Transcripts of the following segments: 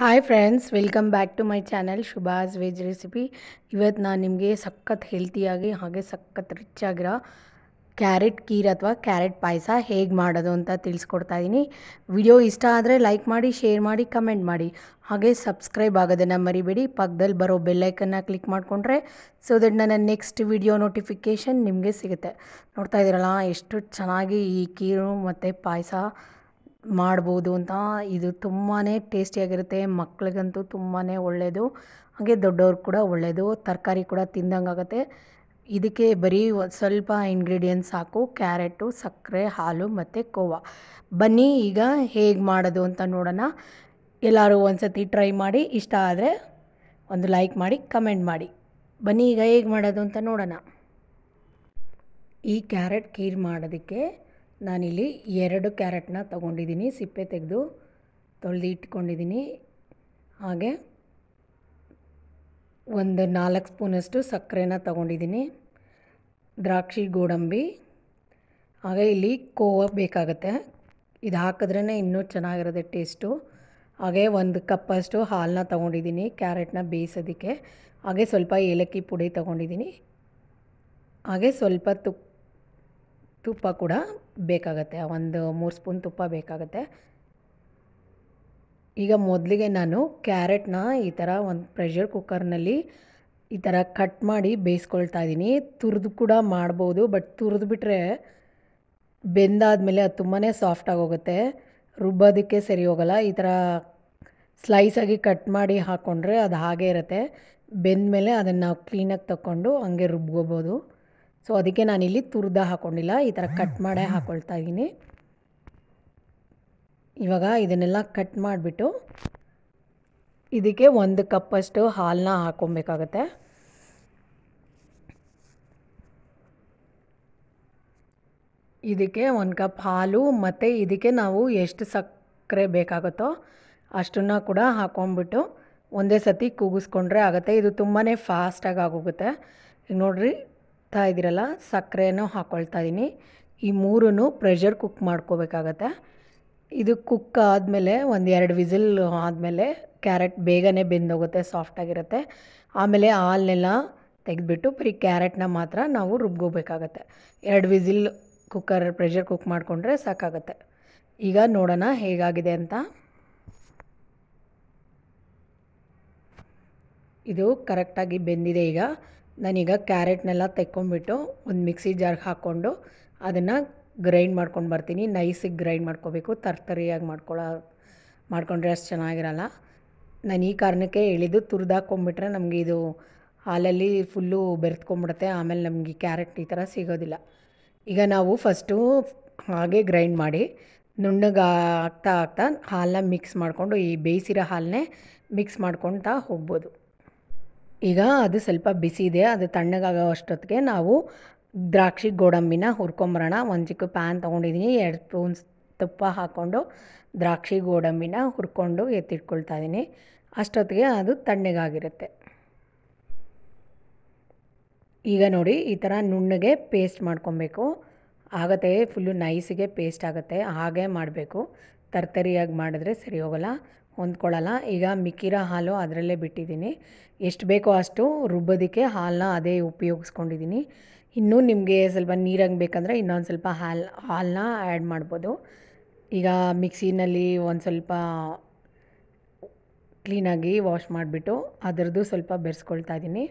Hi friends welcome back to my channel Shubhas veg recipe ಇವತ್ತು ನಾನು ನಿಮಗೆ ಸಖತ್ ಹೆಲ್ತಿಯಾಗಿ ಹಾಗೆ ಸಖತ್ ರಿಚ್ ಆಗಿರೋ ಕ್ಯಾರೆಟ್ ಕೀರ್ ಅಥವಾ ಕ್ಯಾರೆಟ್ ಪಾಯಸ ಹೇಗೆ ಮಾಡೋದು ಅಂತ ತಿಳಿಸ್ಕೊಡ್ತಾ ಇದ್ದೀನಿ ವಿಡಿಯೋ ಇಷ್ಟ ಆದರೆ ಲೈಕ್ ಮಾಡಿ ಶೇರ್ ಮಾಡಿ ಕಮೆಂಟ್ ಮಾಡಿ. ಹಾಗೆ ಸಬ್ಸ್ಕ್ರೈಬ್ ಆಗೋದನ್ನು ಮರಿಬೇಡಿ. ಪಕ್ಕದಲ್ಲಿ ಬರೋ ಬೆಲ್ಲೈಕನ್ನ ಕ್ಲಿಕ್ ಮಾಡಿಕೊಂಡ್ರೆ ಸೊ ದಟ್ ನನ್ನ ನೆಕ್ಸ್ಟ್ ವಿಡಿಯೋ ನೋಟಿಫಿಕೇಷನ್ ನಿಮಗೆ ಸಿಗುತ್ತೆ. ನೋಡ್ತಾ ಇದ್ದೀರಲ್ಲ ಎಷ್ಟು ಚೆನ್ನಾಗಿ ಈ ಕೀರು ಮತ್ತು ಪಾಯಸ ಮಾಡ್ಬೋದು ಅಂತ. ಇದು ತುಂಬಾ ಟೇಸ್ಟಿಯಾಗಿರುತ್ತೆ. ಮಕ್ಳಿಗಂತೂ ತುಂಬಾ ಒಳ್ಳೆಯದು ಹಾಗೆ ದೊಡ್ಡವ್ರಿಗೆ ಕೂಡ ಒಳ್ಳೆಯದು ತರಕಾರಿ ಕೂಡ ತಿಂದಂಗಾಗುತ್ತೆ ಇದಕ್ಕೆ ಬರೀ ಸ್ವಲ್ಪ ಇಂಗ್ರೀಡಿಯೆಂಟ್ಸ್ ಸಾಕು. ಕ್ಯಾರೆಟು, ಸಕ್ಕರೆ, ಹಾಲು ಮತ್ತು ಕೋವಾ. ಬನ್ನಿ, ಈಗ ಹೇಗೆ ಮಾಡೋದು ಅಂತ ನೋಡೋಣ. ಎಲ್ಲರೂ ಒಂದ್ಸತಿ ಟ್ರೈ ಮಾಡಿ. ಇಷ್ಟ ಆದರೆ ಒಂದು ಲೈಕ್ ಮಾಡಿ, ಕಮೆಂಟ್ ಮಾಡಿ. ಬನ್ನಿ, ಈಗ ಹೇಗೆ ಮಾಡೋದು ಅಂತ ನೋಡೋಣ. ಈ ಕ್ಯಾರೆಟ್ ಖೀರ್ ಮಾಡೋದಕ್ಕೆ ನಾನಿಲ್ಲಿ ಎರಡು ಕ್ಯಾರೆಟ್ನ ತಗೊಂಡಿದ್ದೀನಿ, ಸಿಪ್ಪೆ ತೆಗೆದು ತೊಳೆದು ಇಟ್ಕೊಂಡಿದ್ದೀನಿ ಹಾಗೆ ಒಂದು ನಾಲ್ಕು ಸ್ಪೂನಷ್ಟು ಸಕ್ಕರೆನ ತಗೊಂಡಿದ್ದೀನಿ, ದ್ರಾಕ್ಷಿ ಗೋಡಂಬಿ. ಹಾಗೆ ಇಲ್ಲಿ ಕೋವ ಬೇಕಾಗುತ್ತೆ. ಇದು ಹಾಕಿದ್ರೇ ಇನ್ನೂ ಚೆನ್ನಾಗಿರುತ್ತೆ ಟೇಸ್ಟು. ಹಾಗೆ ಒಂದು ಕಪ್ಪಷ್ಟು ಹಾಲನ್ನ ತೊಗೊಂಡಿದ್ದೀನಿ, ಕ್ಯಾರೆಟ್ನ ಬೇಯಿಸೋದಕ್ಕೆ. ಹಾಗೆ ಸ್ವಲ್ಪ ಏಲಕ್ಕಿ ಪುಡಿ ತೊಗೊಂಡಿದ್ದೀನಿ. ಹಾಗೆ ಸ್ವಲ್ಪ ತುಪ್ಪ ತುಪ್ಪ ಕೂಡ ಬೇಕಾಗತ್ತೆ. ಒಂದು ಮೂರು ಸ್ಪೂನ್ ತುಪ್ಪ ಬೇಕಾಗುತ್ತೆ. ಈಗ ಮೊದಲಿಗೆ ನಾನು ಕ್ಯಾರೆಟ್ನ ಈ ಥರ ಒಂದು ಪ್ರೆಷರ್ ಕುಕ್ಕರ್ನಲ್ಲಿ ಈ ಥರ ಕಟ್ ಮಾಡಿ ಬೇಯಿಸ್ಕೊಳ್ತಾ ಇದ್ದೀನಿ. ತುರಿದು ಕೂಡ ಮಾಡ್ಬೋದು, ಬಟ್ ತುರಿದು ಬಿಟ್ಟರೆ ಬೆಂದಾದಮೇಲೆ ಅದು ತುಂಬಾ ಸಾಫ್ಟಾಗಿ ಹೋಗುತ್ತೆ ರುಬ್ಬೋದಕ್ಕೆ ಸರಿ ಹೋಗಲ್ಲ. ಈ ಥರ ಸ್ಲೈಸಾಗಿ ಕಟ್ ಮಾಡಿ ಹಾಕ್ಕೊಂಡ್ರೆ ಅದು ಹಾಗೇ ಇರುತ್ತೆ. ಬೆಂದಮೇಲೆ ಅದನ್ನು ನಾವು ಕ್ಲೀನಾಗಿ ತಗೊಂಡು ಹಂಗೆ ರುಬ್ಕೋಬೋದು. ಸೊ ಅದಕ್ಕೆ ನಾನಿಲ್ಲಿ ತುರ್ದ ಹಾಕ್ಕೊಂಡಿಲ್ಲ ಈ ಥರ ಕಟ್ ಮಾಡೇ ಹಾಕ್ಕೊಳ್ತಾ ಇದ್ದೀನಿ. ಇವಾಗ ಇದನ್ನೆಲ್ಲ ಕಟ್ ಮಾಡಿಬಿಟ್ಟು ಇದಕ್ಕೆ ಒಂದು ಕಪ್ಪಷ್ಟು ಹಾಲನ್ನ ಹಾಕ್ಕೊಬೇಕಾಗತ್ತೆ ಇದಕ್ಕೆ ಒಂದು ಕಪ್ ಹಾಲು ಮತ್ತು ಇದಕ್ಕೆ ನಾವು ಎಷ್ಟು ಸಕ್ಕರೆ ಬೇಕಾಗುತ್ತೋ ಅಷ್ಟನ್ನು ಕೂಡ ಹಾಕ್ಕೊಂಬಿಟ್ಟು ಒಂದೇ ಸತಿ ಕೂಗಿಸ್ಕೊಂಡ್ರೆ ಆಗುತ್ತೆ. ಇದು ತುಂಬಾ ಫಾಸ್ಟಾಗಿ ಆಗೋಗುತ್ತೆ. ನೋಡಿರಿ ತಾ ಇದ್ದೀರಲ್ಲ, ಸಕ್ಕರೆನೂ ಹಾಕ್ಕೊಳ್ತಾ ಇದ್ದೀನಿ. ಈ ಮೂರೂ ಪ್ರೆಷರ್ ಕುಕ್ ಮಾಡ್ಕೋಬೇಕಾಗತ್ತೆ. ಇದು ಕುಕ್ ಆದಮೇಲೆ ಒಂದು ಎರಡು ವಿಸಿಲ್ ಆದಮೇಲೆ ಕ್ಯಾರೆಟ್ ಬೇಗನೆ ಬೆಂದೋಗುತ್ತೆ ಸಾಫ್ಟಾಗಿರುತ್ತೆ ಆಮೇಲೆ ಹಾಲನ್ನೆಲ್ಲ ತೆಗೆದ್ಬಿಟ್ಟು ಬರೀ ಕ್ಯಾರೆಟ್ನ ಮಾತ್ರ ನಾವು ರುಬ್ಕೋಬೇಕಾಗತ್ತೆ. ಎರಡು ವಿಸಿಲ್ ಕುಕ್ಕರ್ ಪ್ರೆಷರ್ ಕುಕ್ ಮಾಡಿಕೊಂಡ್ರೆ ಸಾಕಾಗತ್ತೆ. ಈಗ ನೋಡೋಣ ಹೇಗಾಗಿದೆ ಅಂತ. ಇದು ಕರೆಕ್ಟಾಗಿ ಬೆಂದಿದೆ ಈಗ. ನಾನೀಗ ಕ್ಯಾರೆಟ್ನೆಲ್ಲ ತೆಕ್ಕೊಂಬಿಟ್ಟು ಒಂದು ಮಿಕ್ಸಿ ಜಾರ್ಗೆ ಹಾಕ್ಕೊಂಡು ಅದನ್ನು ಗ್ರೈಂಡ್ ಮಾಡ್ಕೊಂಡು ಬರ್ತೀನಿ. ನೈಸಿಗೆ ಗ್ರೈಂಡ್ ಮಾಡ್ಕೋಬೇಕು. ತರ್ತರಿಯಾಗಿ ಮಾಡ್ಕೊಳ್ಳೋ ಮಾಡ್ಕೊಂಡ್ರೆ ಅಷ್ಟು ಚೆನ್ನಾಗಿರಲ್ಲ. ನಾನು ಈ ಕಾರಣಕ್ಕೆ ಹೇಳಿದ್ದು ತುರಿದಾಕೊಂಬಿಟ್ರೆ ನಮಗೆ ಇದು ಹಾಲಲ್ಲಿ ಫುಲ್ಲು ಬೆರೆತ್ಕೊಂಡ್ಬಿಡುತ್ತೆ. ಆಮೇಲೆ ನಮಗೆ ಕ್ಯಾರೆಟ್ ಈ ಥರ ಸಿಗೋದಿಲ್ಲ. ಈಗ ನಾವು ಫಸ್ಟು ಹಾಗೆ ಗ್ರೈಂಡ್ ಮಾಡಿ ನುಣ್ಣಗೆ ಆಗ್ತಾ ಆಗ್ತಾ ಹಾಲನ್ನ ಮಿಕ್ಸ್ ಮಾಡಿಕೊಂಡು ಈ ಬೇಯಿಸಿರೋ ಹಾಲನ್ನೇ ಮಿಕ್ಸ್ ಮಾಡ್ಕೊತಾ ಹೋಗ್ಬೋದು. ಈಗ ಅದು ಸ್ವಲ್ಪ ಬಿಸಿ ಇದೆ, ಅದು ತಣ್ಣಗಾಗೋ ಅಷ್ಟೊತ್ತಿಗೆ ನಾವು ದ್ರಾಕ್ಷಿ ಗೋಡಂಬಿನ ಹುರ್ಕೊಂಬರೋಣ. ಒಂದು ಚಿಕ್ಕ ಪ್ಯಾನ್ ತೊಗೊಂಡಿದ್ದೀನಿ ಎರಡು ಸ್ಪೂನ್ ತುಪ್ಪ ಹಾಕ್ಕೊಂಡು ದ್ರಾಕ್ಷಿ ಗೋಡಂಬಿನ ಹುರ್ಕೊಂಡು ಎತ್ತಿಟ್ಕೊಳ್ತಾ ಇದ್ದೀನಿ ಅಷ್ಟೊತ್ತಿಗೆ ಅದು ತಣ್ಣಗಾಗಿರುತ್ತೆ. ಈಗ ನೋಡಿ ಈ ಥರ ನುಣ್ಣಗೆ ಪೇಸ್ಟ್ ಮಾಡ್ಕೊಬೇಕು. ಆಗತ್ತೆ, ಫುಲ್ಲು ನೈಸಿಗೆ ಪೇಸ್ಟ್ ಆಗುತ್ತೆ, ಹಾಗೆ ಮಾಡಬೇಕು. ತರ್ತರಿಯಾಗಿ ಮಾಡಿದ್ರೆ ಸರಿ ಹೋಗೋಲ್ಲ. ಹೊಂದ್ಕೊಳ್ಳಲ್ಲ. ಈಗ ಮಿಕ್ಕಿರೋ ಹಾಲು ಅದರಲ್ಲೇ ಬಿಟ್ಟಿದ್ದೀನಿ. ಎಷ್ಟು ಬೇಕೋ ಅಷ್ಟು ರುಬ್ಬೋದಕ್ಕೆ ಹಾಲನ್ನ ಅದೇ ಉಪಯೋಗಿಸ್ಕೊಂಡಿದ್ದೀನಿ. ಇನ್ನೂ ನಿಮಗೆ ಸ್ವಲ್ಪ ನೀರಾಗಿ ಬೇಕಂದರೆ ಇನ್ನೊಂದು ಸ್ವಲ್ಪ ಹಾಲು, ಹಾಲನ್ನ ಆ್ಯಡ್ ಮಾಡ್ಬೋದು. ಈಗ ಮಿಕ್ಸಿನಲ್ಲಿ ಒಂದು ಸ್ವಲ್ಪ ಕ್ಲೀನಾಗಿ ವಾಶ್ ಮಾಡಿಬಿಟ್ಟು ಅದರದ್ದು ಸ್ವಲ್ಪ ಬೆರೆಸ್ಕೊಳ್ತಾ ಇದ್ದೀನಿ.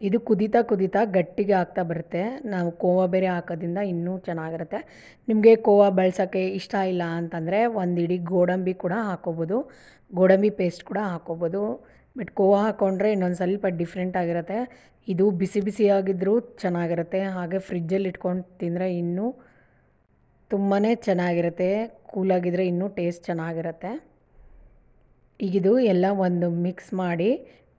ಇದು ಕುದೀತಾ ಕುದೀತಾ ಗಟ್ಟಿಗೆ ಆಗ್ತಾ ಬರುತ್ತೆ. ನಾವು ಕೋವಾ ಬೇರೆ ಹಾಕೋದ್ರಿಂದ ಇನ್ನೂ ಚೆನ್ನಾಗಿರುತ್ತೆ. ನಿಮಗೆ ಕೋವಾ ಬಳಸೋಕ್ಕೆ ಇಷ್ಟ ಇಲ್ಲ ಅಂತಂದರೆ ಒಂದು ಇಡೀ ಗೋಡಂಬಿ ಕೂಡ ಹಾಕ್ಕೋಬೋದು ಗೋಡಂಬಿ ಪೇಸ್ಟ್ ಕೂಡ ಹಾಕ್ಕೋಬೋದು ಬಟ್ ಕೋವಾ ಹಾಕ್ಕೊಂಡ್ರೆ ಇನ್ನೊಂದು ಸ್ವಲ್ಪ ಡಿಫ್ರೆಂಟ್ ಆಗಿರುತ್ತೆ. ಇದು ಬಿಸಿ ಬಿಸಿಯಾಗಿದ್ದರೂ ಚೆನ್ನಾಗಿರುತ್ತೆ. ಹಾಗೆ ಫ್ರಿಜ್ಜಲ್ಲಿ ಇಟ್ಕೊಂಡು ತಿಂದರೆ ಇನ್ನೂ ತುಂಬಾ ಚೆನ್ನಾಗಿರುತ್ತೆ. ಕೂಲಾಗಿದ್ದರೆ ಇನ್ನೂ ಟೇಸ್ಟ್ ಚೆನ್ನಾಗಿರುತ್ತೆ. ಈಗಿದು ಎಲ್ಲ ಒಂದು ಮಿಕ್ಸ್ ಮಾಡಿ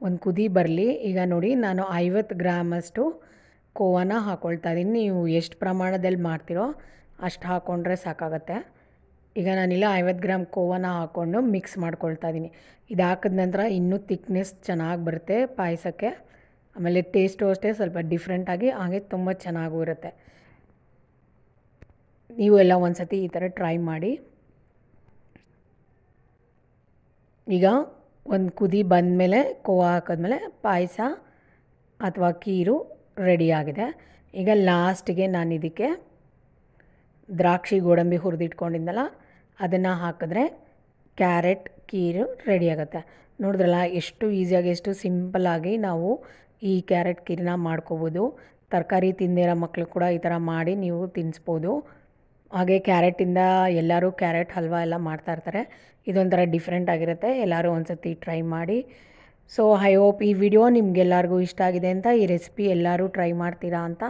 ಒಂದು ಕುದಿ ಬರಲಿ. ಈಗ ನೋಡಿ, ನಾನು ಐವತ್ತು ಗ್ರಾಮಷ್ಟು ಕೋವನ ಹಾಕ್ಕೊಳ್ತಾ ಇದ್ದೀನಿ ನೀವು ಎಷ್ಟು ಪ್ರಮಾಣದಲ್ಲಿ ಮಾಡ್ತೀರೋ ಅಷ್ಟು ಹಾಕ್ಕೊಂಡ್ರೆ ಸಾಕಾಗತ್ತೆ. ಈಗ ನಾನಿಲ್ಲ, ಐವತ್ತು ಗ್ರಾಮ್ ಕೋವನ ಹಾಕ್ಕೊಂಡು ಮಿಕ್ಸ್ ಮಾಡ್ಕೊಳ್ತಾ ಇದ್ದೀನಿ ಇದು ಹಾಕಿದ ನಂತರ ಇನ್ನೂ ತಿಕ್ನೆಸ್ ಚೆನ್ನಾಗಿ ಬರುತ್ತೆ ಪಾಯಸಕ್ಕೆ. ಆಮೇಲೆ ಟೇಸ್ಟು ಅಷ್ಟೇ ಸ್ವಲ್ಪ ಡಿಫ್ರೆಂಟಾಗಿ ಹಾಗೆ ತುಂಬ ಚೆನ್ನಾಗೂ ಇರುತ್ತೆ. ನೀವು ಎಲ್ಲ ಒಂದು ಸತಿ ಈ ಥರ ಟ್ರೈ ಮಾಡಿ. ಈಗ ಒಂದು ಕುದಿ ಬಂದಮೇಲೆ ಕೋವಾ ಹಾಕಿದ್ಮೇಲೆ ಪಾಯಸ ಅಥವಾ ಖೀರು ರೆಡಿಯಾಗಿದೆ ಈಗ ಲಾಸ್ಟಿಗೆ ನಾನು ಇದಕ್ಕೆ ದ್ರಾಕ್ಷಿ ಗೋಡಂಬಿ ಹುರಿದಿಟ್ಕೊಂಡಿದ್ದಲ್ಲ ಅದನ್ನು ಹಾಕಿದ್ರೆ ಕ್ಯಾರೆಟ್, ಕೀರು ರೆಡಿ ಆಗುತ್ತೆ. ನೋಡಿದ್ರಲ್ಲ, ಎಷ್ಟು ಈಸಿಯಾಗಿ ಎಷ್ಟು ಸಿಂಪಲ್ಲಾಗಿ ನಾವು ಈ ಕ್ಯಾರೆಟ್ ಖೀರನ್ನ ಮಾಡ್ಕೋಬೋದು. ತರಕಾರಿ ತಿಂದಿರೋ ಮಕ್ಕಳು ಕೂಡ ಈ ಥರ ಮಾಡಿ ನೀವು ತಿನ್ನಿಸ್ಬೋದು ಹಾಗೆ ಕ್ಯಾರೆಟಿಂದ ಎಲ್ಲರೂ ಕ್ಯಾರೆಟ್ ಹಲ್ವಾ ಎಲ್ಲ ಮಾಡ್ತಾಯಿರ್ತಾರೆ ಇದೊಂಥರ ಡಿಫ್ರೆಂಟ್ ಆಗಿರುತ್ತೆ. ಎಲ್ಲರೂ ಒಂದು ಸತಿ ಟ್ರೈ ಮಾಡಿ. ಸೊ ಐ ಹೋಪ್ ಈ ವಿಡಿಯೋ ನಿಮಗೆಲ್ಲರಿಗೂ ಇಷ್ಟ ಆಗಿದೆ ಅಂತ ಈ ರೆಸಿಪಿ ಎಲ್ಲರೂ ಟ್ರೈ ಮಾಡ್ತೀರಾ ಅಂತ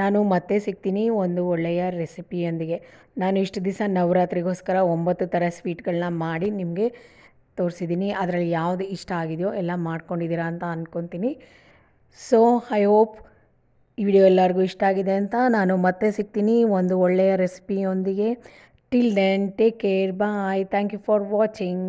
ನಾನು ಮತ್ತೆ ಸಿಗ್ತೀನಿ ಒಂದು ಒಳ್ಳೆಯ ರೆಸಿಪಿಯೊಂದಿಗೆ ನಾನು ಇಷ್ಟು ದಿವಸ ನವರಾತ್ರಿಗೋಸ್ಕರ ಒಂಬತ್ತು ಥರ ಸ್ವೀಟ್ಗಳನ್ನ ಮಾಡಿ ನಿಮಗೆ ತೋರಿಸಿದ್ದೀನಿ. ಅದರಲ್ಲಿ ಯಾವುದು ಇಷ್ಟ ಆಗಿದೆಯೋ ಎಲ್ಲ ಮಾಡ್ಕೊಂಡಿದ್ದೀರಾ ಅಂತ ಅಂದ್ಕೊತೀನಿ ಸೊ ಐ ಹೋಪ್ ಈ ವಿಡಿಯೋ ಎಲ್ಲರಿಗೂ ಇಷ್ಟ ಆಗಿದೆ ಅಂತ ನಾನು ಮತ್ತೆ ಸಿಗ್ತೀನಿ ಒಂದು ಒಳ್ಳೆಯ ರೆಸಿಪಿಯೊಂದಿಗೆ till then take care bye thank you for watching